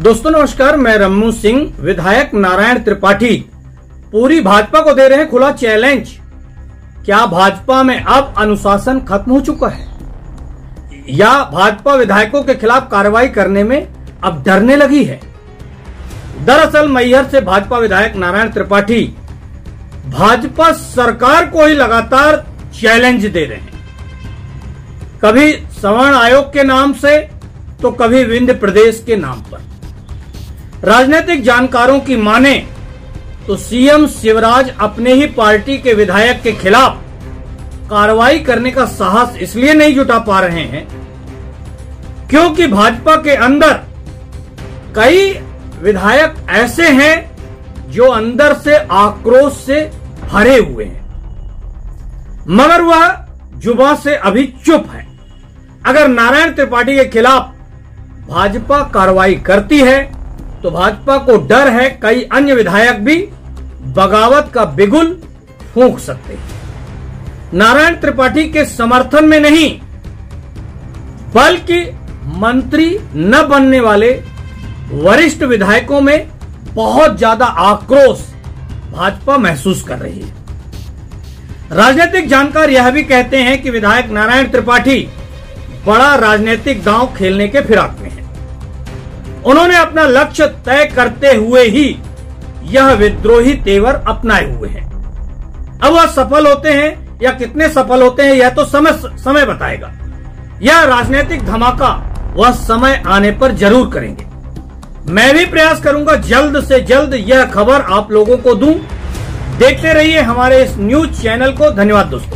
दोस्तों, नमस्कार, मैं रम्मू सिंह, विधायक नारायण त्रिपाठी। पूरी भाजपा को दे रहे हैं खुला चैलेंज क्या भाजपा में अब अनुशासन खत्म हो चुका है? या भाजपा विधायकों के खिलाफ कार्रवाई करने में अब डरने लगी है? दरअसल, मैहर से भाजपा विधायक नारायण त्रिपाठी, भाजपा सरकार को ही लगातार चैलेंज दे रहे हैं। कभी सवर्ण आयोग के नाम से तो कभी विंध्य प्रदेश के नाम पर। राजनीतिक जानकारों की माने तो सीएम शिवराज अपने ही पार्टी के विधायक के खिलाफ कार्रवाई करने का साहस इसलिए नहीं जुटा पा रहे हैं क्योंकि भाजपा के अंदर कई विधायक ऐसे हैं जो अंदर से आक्रोश से भरे हुए हैं। मगर वह जुबा से अभी चुप है। अगर नारायण त्रिपाठी के खिलाफ भाजपा कार्रवाई करती है तो भाजपा को डर है, कई अन्य विधायक भी बगावत का बिगुल फूंक सकते हैं। नारायण त्रिपाठी के समर्थन में नहीं, बल्कि मंत्री न बनने वाले वरिष्ठ विधायकों में बहुत ज़्यादा आक्रोश भाजपा महसूस कर रही है। राजनीतिक जानकार यह भी कहते हैं कि विधायक नारायण त्रिपाठी बड़ा राजनीतिक दांव खेलने के फिराक में उन्होंने अपना लक्ष्य तय करते हुए ही यह विद्रोही तेवर अपनाए हुए हैं। अब वह सफल होते हैं या कितने सफल होते हैं यह तो समय समय बताएगा। यह राजनीतिक धमाका वह समय आने पर ज़रूर करेंगे। मैं भी प्रयास करूँगा जल्द से जल्द यह खबर आप लोगों को दूँ। देखते रहिए हमारे इस न्यूज़ चैनल को। धन्यवाद दोस्तों।